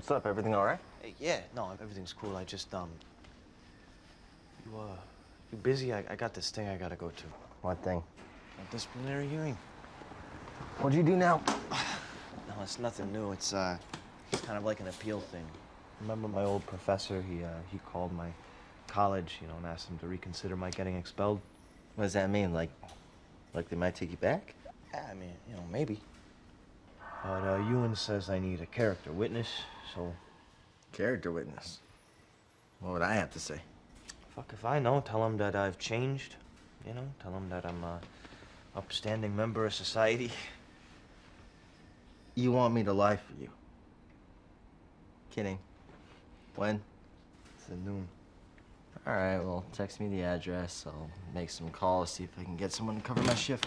What's up? Everything all right? Hey, yeah, no, everything's cool. I just, um. You, uh. You busy? I, I got this thing I gotta go to. What thing? A disciplinary hearing. What'd you do now? No, it's nothing new. It's, uh. It's kind of like an appeal thing. Remember my old professor? He, uh, he called my college, you know, and asked them to reconsider my getting expelled. What does that mean? Like, like they might take you back? Yeah, I mean, you know, maybe. But, uh, Youens says I need a character witness, so. Character witness. What would I have to say? Fuck if I know. Tell him that I've changed. You know, tell him that I'm a upstanding member of society. You want me to lie for you? Kidding. When? It's at noon. All right, well, text me the address. I'll make some calls, see if I can get someone to cover my shift.